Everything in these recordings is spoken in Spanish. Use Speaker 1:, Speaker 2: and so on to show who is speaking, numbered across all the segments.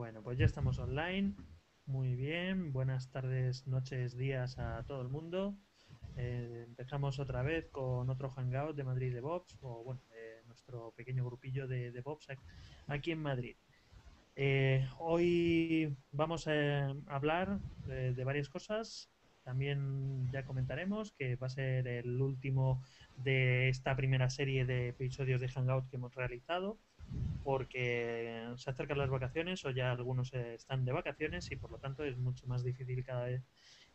Speaker 1: Bueno, pues ya estamos online. Muy bien. Buenas tardes, noches, días a todo el mundo. Eh, empezamos otra vez con otro hangout de Madrid de Bobs, o bueno, de nuestro pequeño grupillo de, de Bobs aquí en Madrid. Eh, hoy vamos a hablar de, de varias cosas. También ya comentaremos que va a ser el último de esta primera serie de episodios de Hangout que hemos realizado porque se acercan las vacaciones o ya algunos están de vacaciones y por lo tanto es mucho más difícil cada vez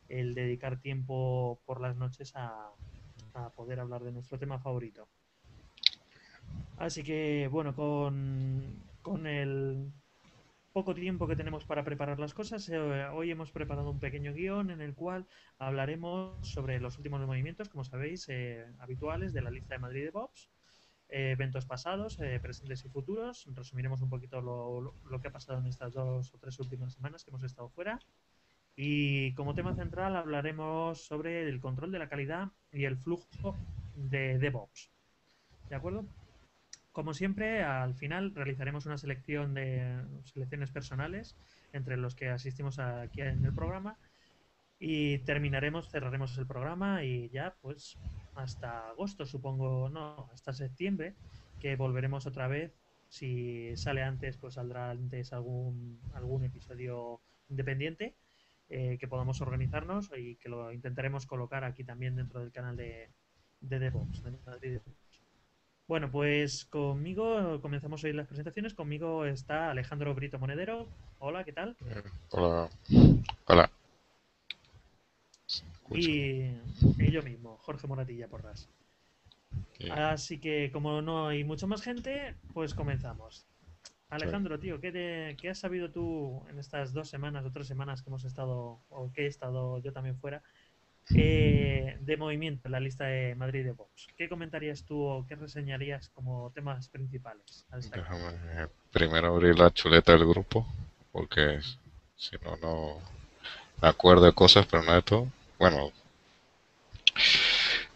Speaker 1: el dedicar tiempo por las noches a, poder hablar de nuestro tema favorito. Así que bueno, con, con el poco tiempo que tenemos para preparar las cosas, eh, hoy hemos preparado un pequeño guion en el cual hablaremos sobre los últimos movimientos, como sabéis, eh, habituales de la lista de Madrid de Bobs eh, eventos pasados, eh, presentes y futuros. Resumiremos un poquito lo, lo, que ha pasado en estas dos o tres últimas semanas que hemos estado fuera. Y como tema central hablaremos sobre el control de la calidad y el flujo de DevOps. ¿De acuerdo? Como siempre, al final realizaremos una selección de selecciones personales entre los que asistimos aquí en el programa y terminaremos, cerraremos el programa y ya pues hasta agosto, supongo, no, hasta septiembre, que volveremos otra vez. Si sale antes, pues saldrá antes algún, algún episodio independiente eh, que podamos organizarnos y que lo intentaremos colocar aquí también dentro del canal de, de DevOps. Bueno, pues conmigo comenzamos hoy las presentaciones. Conmigo está Alejandro Brito Monedero. Hola, ¿qué tal?
Speaker 2: Hola. Hola.
Speaker 1: Y, yo mismo, Jorge Moratilla Porras. Así que como no hay mucha más gente, pues comenzamos. Alejandro, tío, ¿qué, ¿qué, has sabido tú en estas dos semanas o tres semanas que hemos estado, o que he estado yo también fuera, eh, de movimiento en la lista de Madrid de Vox? ¿Qué comentarías tú o qué reseñarías como temas principales?
Speaker 2: Déjame eh, primero abrir la chuleta del grupo, porque si no, no me acuerdo de cosas, pero no de todo. Bueno.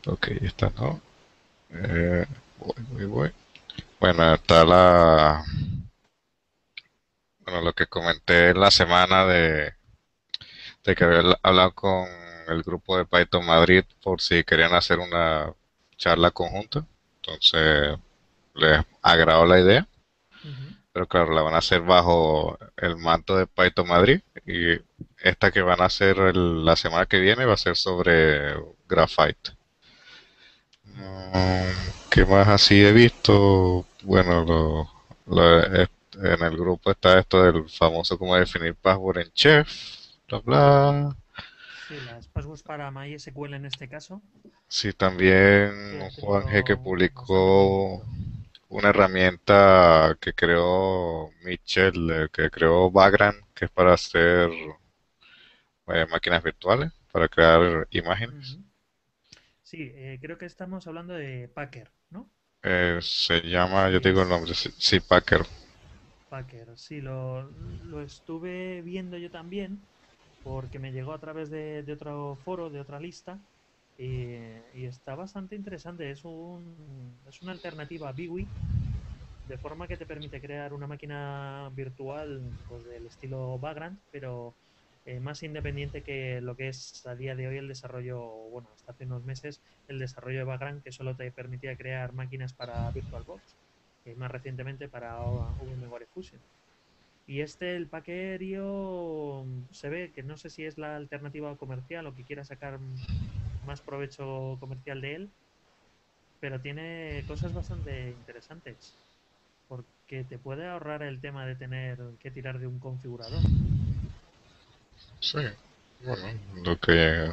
Speaker 2: Ok, está, ¿no? Eh, voy, voy, voy. Bueno, está la... Bueno, lo que comenté la semana de, de que había hablado con el grupo de Python Madrid por si querían hacer una charla conjunta. Entonces, les agradó la idea. Pero claro, la van a hacer bajo el manto de Python Madrid. Y esta que van a hacer la semana que viene va a ser sobre Graphite. Mm, ¿Qué más así he visto? Bueno, en el grupo está esto del famoso cómo definir password en Chef, bla bla.
Speaker 1: Sí, las passwords para MySQL en este caso.
Speaker 2: Sí, también Juan G que publicó una herramienta que creó Mitchell, que creó Vagrant, que es para hacer eh, máquinas virtuales, para crear imágenes.
Speaker 1: Sí, eh, creo que estamos hablando de Packer, ¿no?
Speaker 2: Eh, se llama, yo te digo el nombre, sí, Packer.
Speaker 1: Packer, sí, lo, lo, estuve viendo yo también, porque me llegó a través de, de otro foro, de otra lista, y, está bastante interesante. Es, un, es una alternativa a Biwi, de forma que te permite crear una máquina virtual pues, del estilo Vagrant, pero eh, más independiente que lo que es a día de hoy el desarrollo, bueno, hasta hace unos meses, el desarrollo de Vagrant, que solo te permitía crear máquinas para VirtualBox, y más recientemente para VMware Fusion. Y este, el paquerio, se ve que no sé si es la alternativa comercial o que quiera sacar más provecho comercial de él, pero tiene cosas bastante interesantes, porque te puede ahorrar el tema de tener que tirar de un configurador.
Speaker 2: Sí, bueno, lo que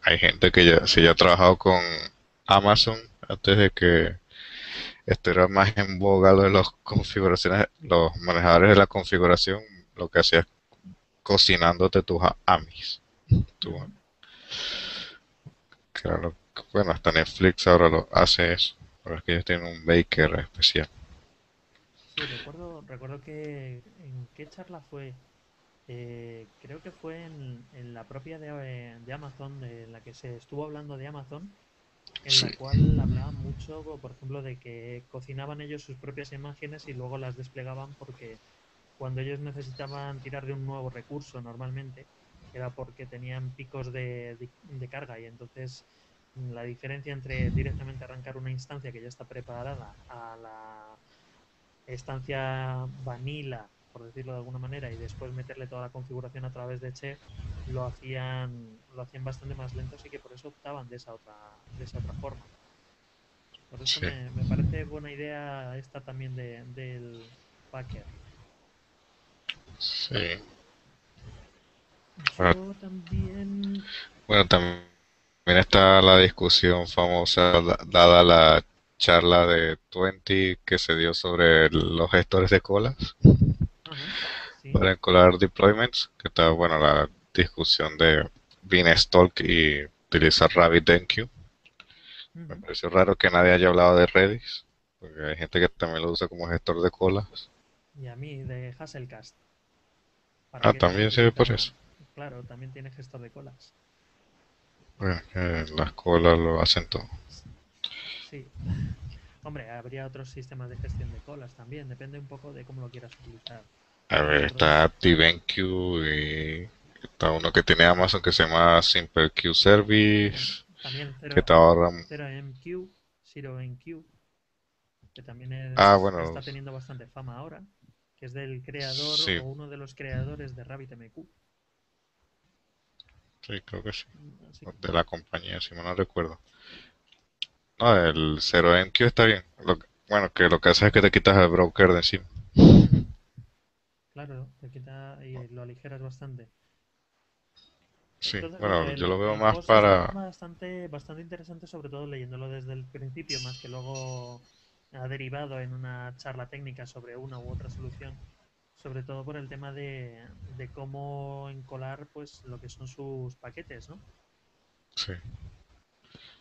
Speaker 2: hay gente que ya, si ya ha trabajado con Amazon antes de que esto era más en boga de las configuraciones, los manejadores de la configuración, lo que hacías cocinándote tus AMIs. Bueno, hasta Netflix ahora lo hace eso. Ahora es que ellos tienen un baker especial.
Speaker 1: Sí, recuerdo, recuerdo que en qué charla fue. Eh, creo que fue en, en la propia de, de Amazon, en la que se estuvo hablando de Amazon, en la cual hablaban mucho, por ejemplo, de que cocinaban ellos sus propias imágenes y luego las desplegaban porque cuando ellos necesitaban tirar de un nuevo recurso normalmente, era porque tenían picos de, de carga y entonces la diferencia entre directamente arrancar una instancia que ya está preparada a la estancia vanilla, por decirlo de alguna manera, y después meterle toda la configuración a través de Chef, lo hacían, lo hacían bastante más lento, así que por eso optaban de esa otra, de esa otra forma. Por eso me, me, parece buena idea esta también de, del Packer.
Speaker 2: Sí.
Speaker 1: También.
Speaker 2: Bueno, también está la discusión famosa dada la charla de 20 que se dio sobre los gestores de colas para encolar deployments, que está bueno la discusión de Beanstalk y utilizar RabbitMQ. Me pareció raro que nadie haya hablado de Redis, porque hay gente que también lo usa como gestor de colas.
Speaker 1: Y a mí de Hasselcast.
Speaker 2: ah, también sirve por eso.
Speaker 1: Claro, también tiene gestor de colas.
Speaker 2: Bueno, las colas lo hacen todo.
Speaker 1: Sí. Hombre, habría otros sistemas de gestión de colas también, depende un poco de cómo lo quieras utilizar.
Speaker 2: A ver, está ActiveMQ y está uno que tiene Amazon que se llama SimpleQ Service.
Speaker 1: También Zero,
Speaker 2: que te ahorra...
Speaker 1: MQ, ZeroMQ, que también es,
Speaker 2: ah, bueno.
Speaker 1: está teniendo bastante fama ahora, que es del creador
Speaker 2: Sí.
Speaker 1: o uno de los creadores de RabbitMQ.
Speaker 2: Sí, creo que sí. De la compañía, si no recuerdo. No, el 0MQ está bien. Lo que- bueno, que lo que hace es que te quitas el broker de encima.
Speaker 1: Claro, te quita y lo aligeras bastante.
Speaker 2: Sí,
Speaker 1: Entonces,
Speaker 2: bueno,
Speaker 1: el-
Speaker 2: yo lo veo más para...
Speaker 1: bastante, bastante interesante, sobre todo leyéndolo desde el principio, más que luego ha derivado en una charla técnica sobre una u otra solución. Sobre todo por el tema de, de cómo encolar pues lo que son sus paquetes, ¿no?
Speaker 2: Sí.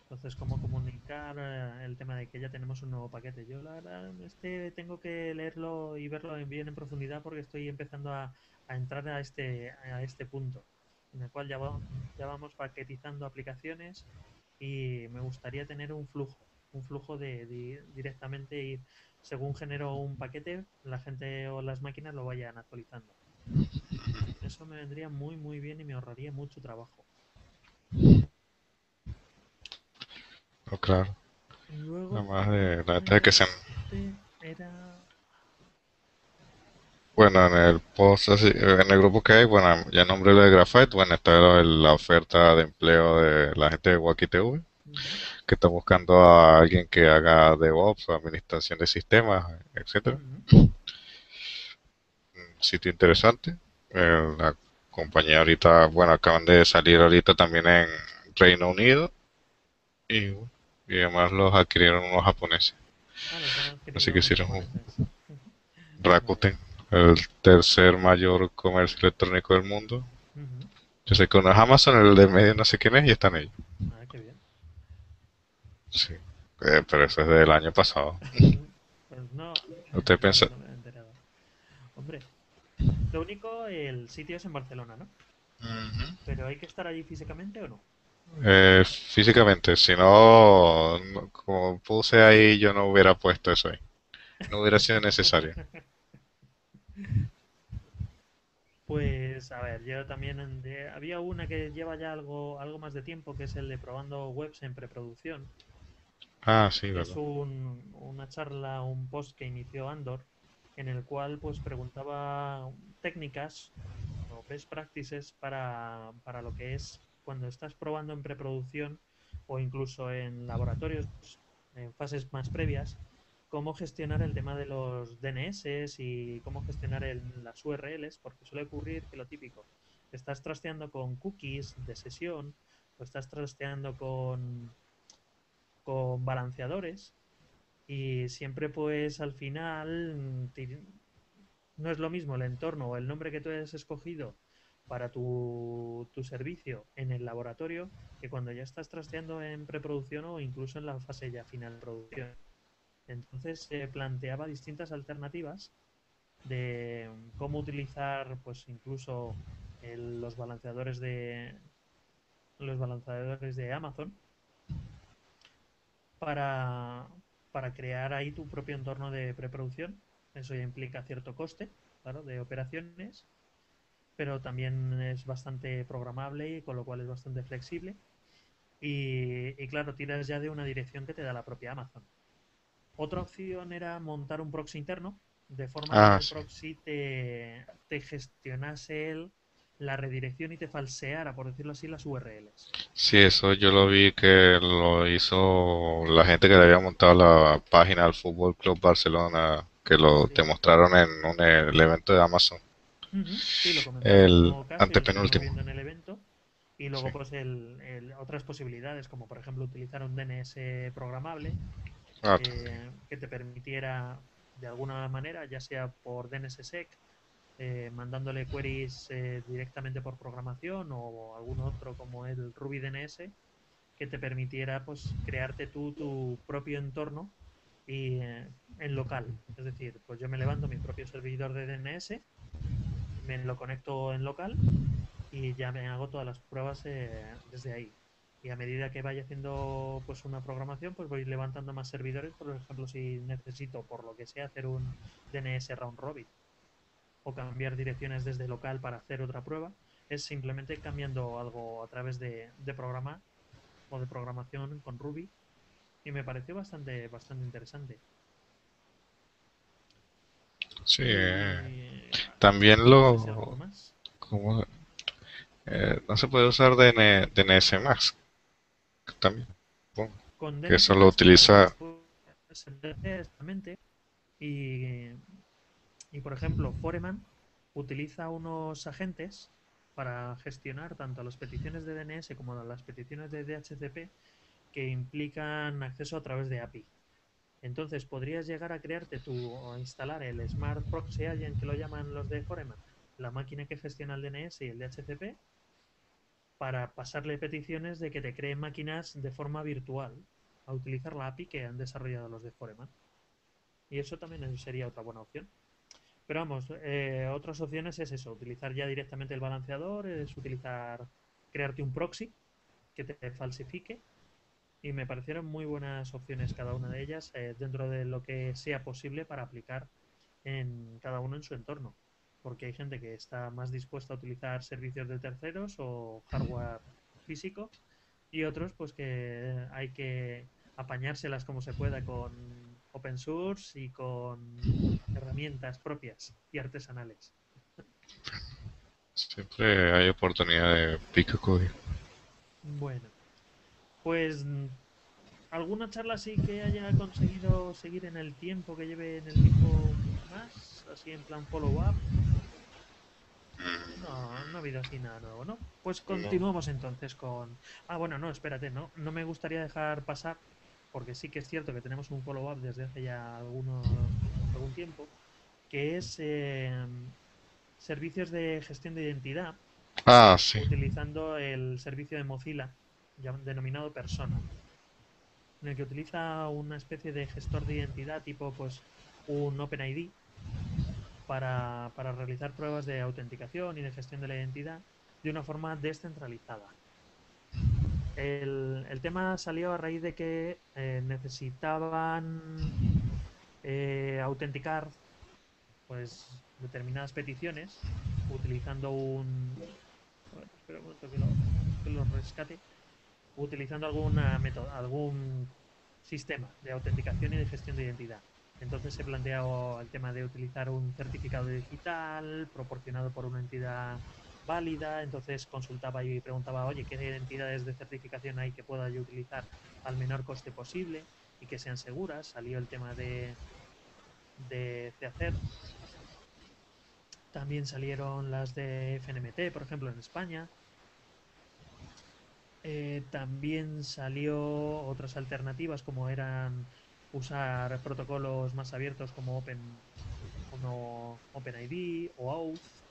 Speaker 1: Entonces, cómo comunicar eh, el tema de que ya tenemos un nuevo paquete. Yo, la verdad, este tengo que leerlo y verlo en- bien en profundidad porque estoy empezando a, a entrar a este, a este punto en el cual ya, va- ya vamos paquetizando aplicaciones y me gustaría tener un flujo, un flujo de, de directamente ir, según genero un paquete, la gente o las máquinas lo vayan actualizando. Eso me vendría muy, muy bien y me ahorraría mucho trabajo.
Speaker 2: No, claro.
Speaker 1: Luego,
Speaker 2: Nada más de la neta es que se...
Speaker 1: este era
Speaker 2: Bueno, en el post, en el grupo que hay, bueno, ya nombré lo de Graphite, bueno, está de la oferta de empleo de la gente de Wacky TV, que está buscando a alguien que haga DevOps, administración de sistemas, etcétera. Sitio interesante. Eh, la compañía ahorita, bueno, acaban de salir ahorita también en Reino Unido y, y además los adquirieron unos japoneses.
Speaker 1: Ah,
Speaker 2: Así que hicieron un-. Rakuten, el tercer mayor comercio electrónico del mundo. Yo sé que uno es Amazon, el de medio no sé quién es y están ellos.
Speaker 1: Ah, qué bien.
Speaker 2: Sí. Eh, pero eso es del año pasado.
Speaker 1: Pues no,
Speaker 2: ¿Usted piensa?
Speaker 1: no me he enterado. Hombre, lo único, el sitio es en Barcelona, ¿no? Pero hay que estar allí físicamente o no?
Speaker 2: Eh, físicamente, si no, no- como puse ahí, yo no hubiera puesto eso ahí. No hubiera sido necesario.
Speaker 1: Pues a ver, yo también de- había una que lleva ya algo, algo más de tiempo, que es el de probando webs en preproducción.
Speaker 2: Ah, sí,
Speaker 1: Es un- una charla, un post que inició Andor, en el cual pues preguntaba técnicas o best practices para, para lo que es cuando estás probando en preproducción o incluso en laboratorios en fases más previas, cómo gestionar el tema de los DNS y cómo gestionar el- las URLs, porque suele ocurrir que lo típico, estás trasteando con cookies de sesión o estás trasteando con, con balanceadores y siempre pues al final mm, no es lo mismo el entorno o el nombre que tú hayas escogido para tu, tu servicio en el laboratorio que cuando ya estás trasteando en preproducción o incluso en la fase ya final de producción. Entonces se planteaba distintas alternativas de cómo utilizar pues incluso los balanceadores de los balanceadores de Amazon para, para crear ahí tu propio entorno de preproducción. Eso ya implica cierto coste, claro, de operaciones, pero también es bastante programable y con lo cual es bastante flexible. Y, y claro, tiras ya de una dirección que te da la propia Amazon. Otra opción era montar un proxy interno, de forma
Speaker 2: Ah,
Speaker 1: que el
Speaker 2: sí.
Speaker 1: proxy te, te gestionase él la redirección y te falseara, por decirlo así, las URLs.
Speaker 2: Sí, eso yo lo vi que lo hizo la gente que le había montado la página al Fútbol Club Barcelona, que lo
Speaker 1: Sí.
Speaker 2: demostraron en un, el evento de Amazon.
Speaker 1: Sí, lo comentamos
Speaker 2: El
Speaker 1: caso lo
Speaker 2: antepenúltimo.
Speaker 1: en el evento. Y luego,
Speaker 2: Sí.
Speaker 1: pues, el, el- otras posibilidades, como por ejemplo utilizar un DNS programable
Speaker 2: Ah,
Speaker 1: eh, que te permitiera, de alguna manera, ya sea por DNSSEC, eh, mandándole queries eh, directamente por programación o algún otro como el Ruby DNS, que te permitiera pues crearte tú tu propio entorno y eh, en local. Es decir, pues yo me levanto mi propio servidor de DNS, me lo conecto en local y ya me hago todas las pruebas eh, desde ahí. Y a medida que vaya haciendo pues una programación, pues voy levantando más servidores. Por ejemplo, si necesito, por lo que sea, hacer un DNS round robin o cambiar direcciones desde local para hacer otra prueba, es simplemente cambiando algo a través de, de programa o de programación con Ruby y me pareció bastante bastante interesante.
Speaker 2: sí. eh,
Speaker 1: Y-
Speaker 2: También lo,
Speaker 1: más.
Speaker 2: ¿cómo? Eh, no se puede usar DN, DNS Max. También.
Speaker 1: Con
Speaker 2: Que
Speaker 1: DNS
Speaker 2: eso lo utiliza.
Speaker 1: exactamente. Y, y por ejemplo, Foreman utiliza unos agentes para gestionar tanto las peticiones de DNS como las peticiones de DHCP que implican acceso a través de API. Entonces podrías llegar a crearte tu o instalar el Smart Proxy Agent que lo llaman los de Foreman, la máquina que gestiona el DNS y el DHCP, para pasarle peticiones de que te creen máquinas de forma virtual a utilizar la API que han desarrollado los de Foreman. Y eso también sería otra buena opción. Pero vamos, eh, otras opciones es eso, utilizar ya directamente el balanceador, es utilizar, crearte un proxy que te falsifique. Y me parecieron muy buenas opciones cada una de ellas eh, dentro de lo que sea posible para aplicar en cada uno en su entorno. Porque hay gente que está más dispuesta a utilizar servicios de terceros o hardware físico y otros pues que hay que apañárselas como se pueda con open source y con herramientas propias y artesanales.
Speaker 2: Siempre hay oportunidad de pico código.
Speaker 1: Bueno, pues mm, alguna charla así que haya conseguido seguir en el tiempo que lleve en el tiempo más, así en plan follow-up. No, no ha habido así nada nuevo, ¿no? Pues continuamos entonces con... Ah, bueno, no, espérate, no, no me gustaría dejar pasar, porque sí que es cierto que tenemos un follow-up desde hace ya algunos, algún tiempo, que es eh, servicios de gestión de identidad
Speaker 2: Ah, sí.
Speaker 1: utilizando el servicio de Mozilla denominado Persona, en el que utiliza una especie de gestor de identidad tipo pues un OpenID para, para realizar pruebas de autenticación y de gestión de la identidad de una forma descentralizada. El, el tema salió a raíz de que eh, necesitaban eh, autenticar pues determinadas peticiones utilizando un espera que lo, rescate utilizando alguna método, algún sistema de autenticación y de gestión de identidad. Entonces se planteó el tema de utilizar un certificado digital proporcionado por una entidad válida. Entonces consultaba y preguntaba, oye, ¿qué entidades de certificación hay que pueda yo utilizar al menor coste posible y que sean seguras? Salió el tema de, de CACER. También salieron las de FNMT, por ejemplo, en España. Eh, también salió otras alternativas como eran usar protocolos más abiertos como Open como OpenID o Auth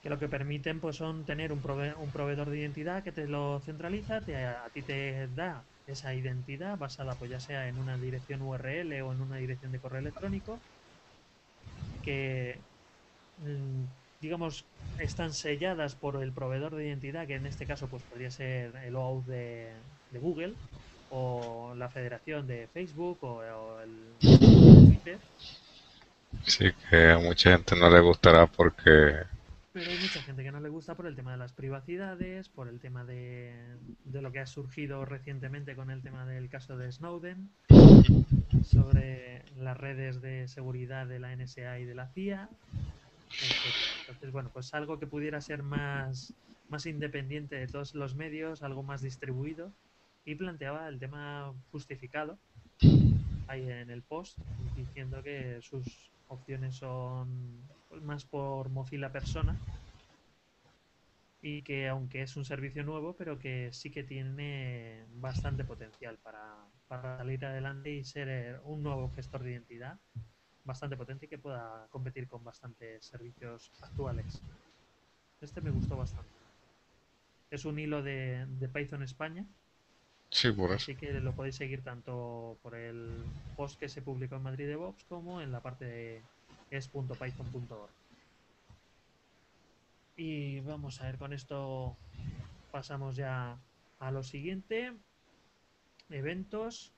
Speaker 1: que lo que permiten pues son tener un, prove un proveedor de identidad que te lo centraliza, te, a ti te da esa identidad basada pues ya sea en una dirección URL o en una dirección de correo electrónico que mm, digamos están selladas por el proveedor de identidad que en este caso pues podría ser el OAuth de, de Google o la federación de Facebook o, o el Twitter.
Speaker 2: Sí, que a mucha gente no le gustará porque
Speaker 1: Pero hay mucha gente que no le gusta por el tema de las privacidades, por el tema de, de lo que ha surgido recientemente con el tema del caso de Snowden, sobre las redes de seguridad de la NSA y de la CIA. Entonces, bueno, pues algo que pudiera ser más, más independiente de todos los medios, algo más distribuido, y planteaba el tema justificado ahí en el post, diciendo que sus opciones son más por Mozilla persona y que aunque es un servicio nuevo, pero que sí que tiene bastante potencial para, para salir adelante y ser eh, un nuevo gestor de identidad bastante potente y que pueda competir con bastantes servicios actuales. Este me gustó bastante. Es un hilo de, de Python España,
Speaker 2: sí, por eso.
Speaker 1: así que lo podéis seguir tanto por el post que se publicó en Madrid DevOps como en la parte de es.python.org. Y vamos a ver, con esto pasamos ya a lo siguiente. Eventos.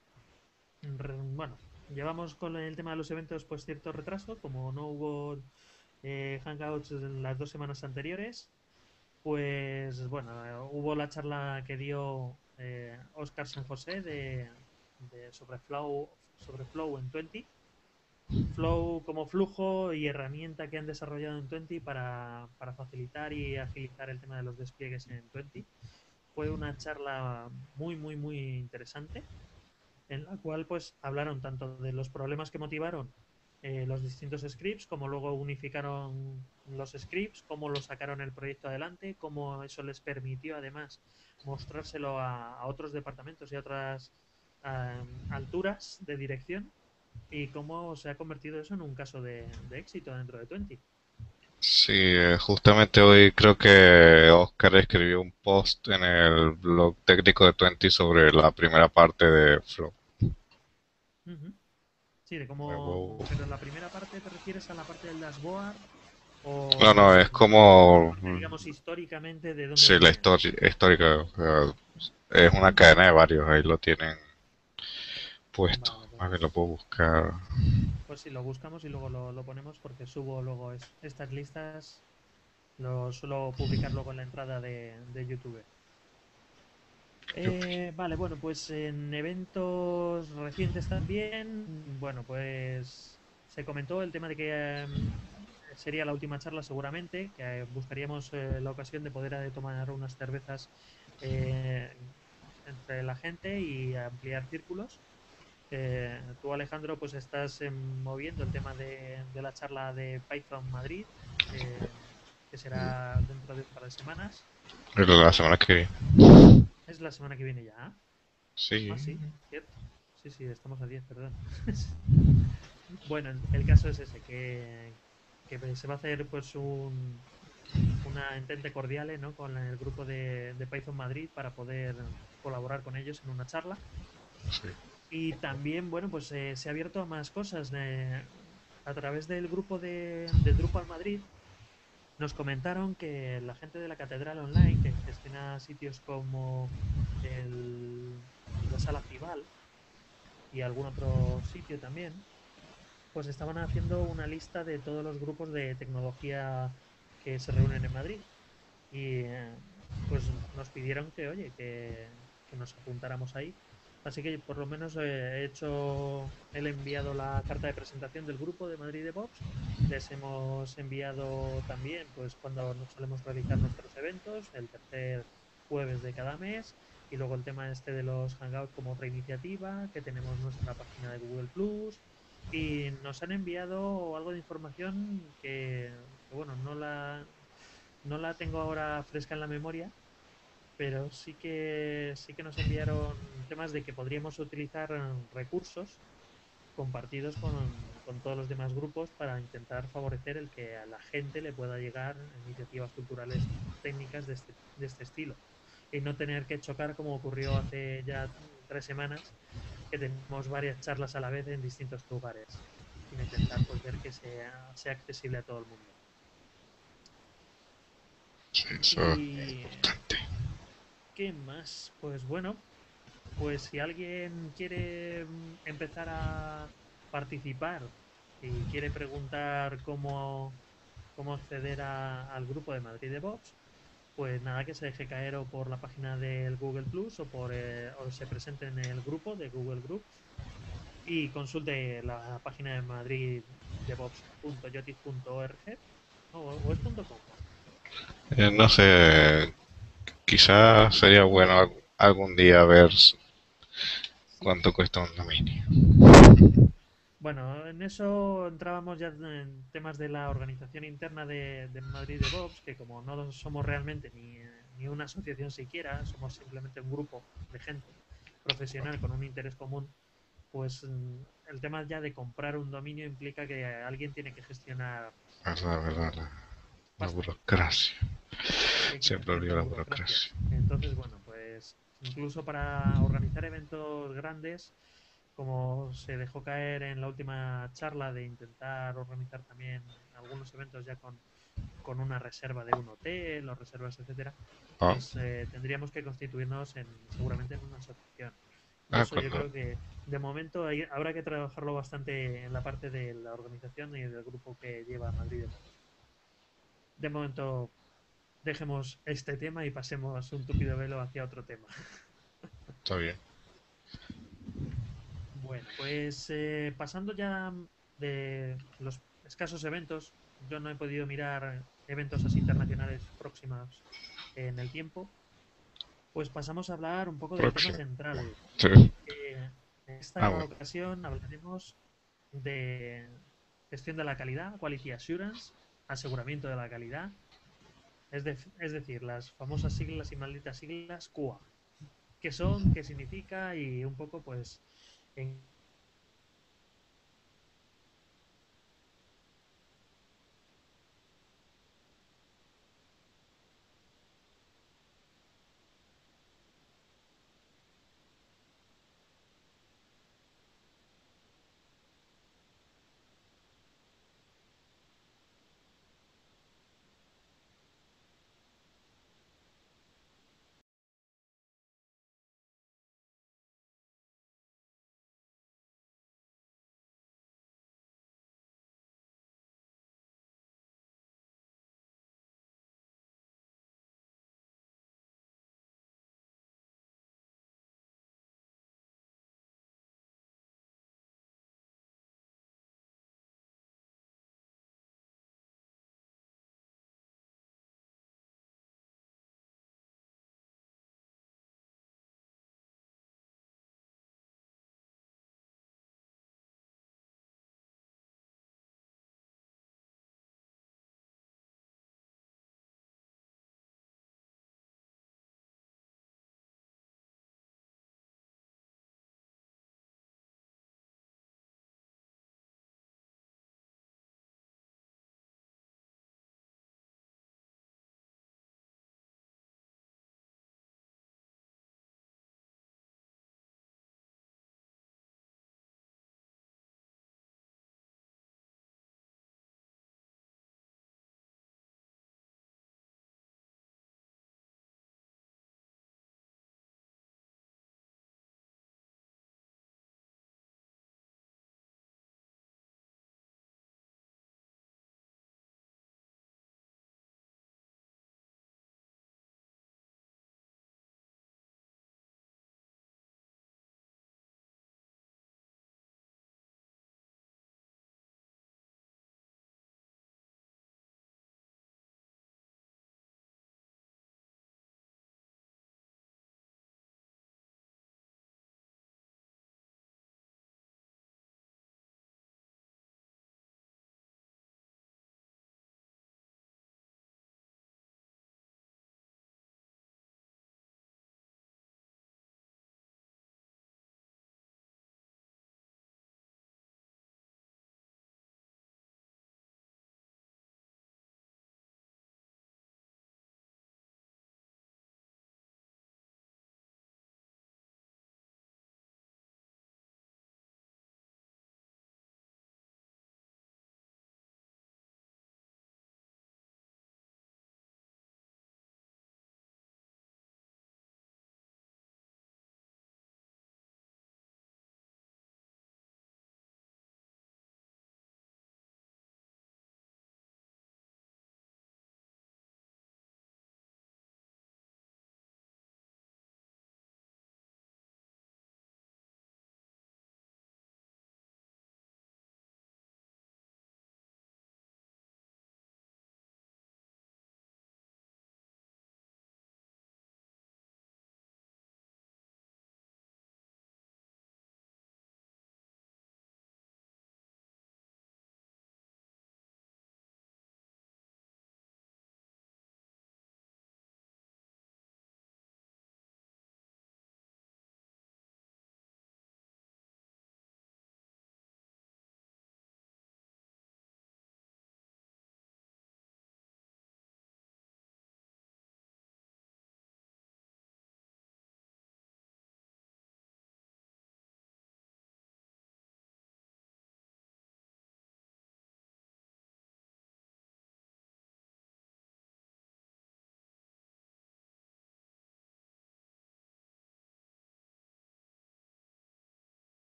Speaker 1: Bueno, llevamos con el tema de los eventos pues cierto retraso, como no hubo eh, Hangouts en las dos semanas anteriores, pues bueno, hubo la charla que dio eh, Oscar San José de, de sobre Flow sobre Flow en 20. Flow como flujo y herramienta que han desarrollado en 20 para, facilitar y agilizar el tema de los despliegues en 20. Fue una charla muy, muy, muy interesante en la cual pues hablaron tanto de los problemas que motivaron eh, los distintos scripts, como luego unificaron los scripts, cómo lo sacaron el proyecto adelante, cómo eso les permitió además mostrárselo a, a otros departamentos y a otras eh, alturas de dirección y cómo se ha convertido eso en un caso de, de éxito dentro de 20.
Speaker 2: Sí, eh, justamente hoy creo que Oscar escribió un post en el blog técnico de Twenty sobre la primera parte de Flow.
Speaker 1: Sí, de cómo...
Speaker 2: Luego-
Speaker 1: Pero la primera parte te refieres a la parte del dashboard o...
Speaker 2: No, no, es como
Speaker 1: Digamos históricamente de dónde...
Speaker 2: sí, la historia histórica, o sea, es una cadena de varios, ahí lo tienen puesto.
Speaker 1: Vale,
Speaker 2: Más bien lo puedo buscar.
Speaker 1: Pues sí, lo buscamos y luego lo, lo ponemos porque subo luego es- estas listas, lo suelo publicar luego en la entrada de, de YouTube. Eh, vale, bueno, pues en eventos recientes también, bueno, pues se comentó el tema de que em, sería la última charla seguramente, que eh, buscaríamos eh, la ocasión de poder eh, tomar unas cervezas entre la gente y ampliar círculos. Eh, tú, Alejandro, pues estás em, moviendo el tema de, de la charla de Python Madrid, eh, que será dentro de un par de semanas.
Speaker 2: La semana que viene.
Speaker 1: Es la semana que viene ya.
Speaker 2: Sí.
Speaker 1: Ah, sí, cierto. Sí, sí, estamos a 10, perdón. bueno, el caso es ese, que, que se va a hacer pues un, una entente cordial ¿no? con el grupo de, de Python Madrid para poder colaborar con ellos en una charla.
Speaker 2: Sí.
Speaker 1: Y también, bueno, pues eh, se ha abierto a más cosas. eh, a través del grupo de, de Drupal Madrid nos comentaron que la gente de la Catedral Online, que gestiona sitios como el, la Sala Cival y algún otro sitio también, pues estaban haciendo una lista de todos los grupos de tecnología que se reúnen en Madrid. Y eh, pues nos pidieron que, oye, que nos apuntáramos ahí. Así que por lo menos eh, he hecho, he enviado la carta de presentación del grupo de Madrid DevOps. Les hemos enviado también, pues cuando nos solemos realizar nuestros eventos, el tercer jueves de cada mes, y luego el tema este de los Hangouts como otra iniciativa, que tenemos nuestra página de Google Plus, y nos han enviado algo de información que, que, bueno, no la, no la tengo ahora fresca en la memoria, pero sí que sí que nos enviaron temas de que podríamos utilizar eh, recursos compartidos con, con todos los demás grupos para intentar favorecer el que a la gente le pueda llegar iniciativas culturales técnicas de este, de este estilo y no tener que chocar como ocurrió hace ya tres semanas que tenemos varias charlas a la vez en distintos lugares sin intentar pues, ver que sea, sea accesible a todo el mundo.
Speaker 2: Sí, eso es
Speaker 1: Y
Speaker 2: importante.
Speaker 1: ¿Qué más? Pues bueno, pues si alguien quiere mm, empezar a participar Si quiere preguntar cómo, cómo acceder a- al grupo de Madrid DevOps, pues nada, que se deje caer o por la página del Google Plus o, por, eh, o se presente en el grupo de Google Group y consulte la página de Madrid DevOps.yotis.org o, o.
Speaker 2: Eh, no sé, quizás sería bueno al- algún día ver cuánto cuesta un dominio.
Speaker 1: Bueno, en eso entrábamos ya en temas de la organización interna de, de Madrid DevOps, que como no somos realmente ni, ni una asociación siquiera, somos simplemente un grupo de gente profesional con un interés común, pues mm, el tema ya de comprar un dominio implica que alguien tiene que gestionar
Speaker 2: Verdad, verdad, la, burocracia. Siempre olvido la
Speaker 1: burocracia. Entonces, bueno, pues incluso para organizar eventos grandes, como se dejó caer en la última charla de intentar organizar también algunos eventos ya con, con una reserva de un hotel o reservas, etcétera,
Speaker 2: Ah,
Speaker 1: pues eh, tendríamos que constituirnos en seguramente en una asociación.
Speaker 2: Ah,
Speaker 1: Eso yo creo que de momento hay- habrá que trabajarlo bastante en la parte de la organización y del grupo que lleva Madrid. De momento dejemos este tema y pasemos un tupido velo hacia otro tema.
Speaker 2: está bien.
Speaker 1: Bueno, pues eh, pasando ya de los escasos eventos, yo no he podido mirar eventos así internacionales próximos en el tiempo, pues pasamos a hablar un poco del tema central.
Speaker 2: Sí.
Speaker 1: Eh, en esta
Speaker 2: Ah, bueno.
Speaker 1: ocasión hablaremos de gestión de la calidad, quality assurance, aseguramiento de la calidad, es, de- es decir, las famosas siglas y malditas siglas QA. ¿Qué son? ¿Qué significa? Y un poco, pues, en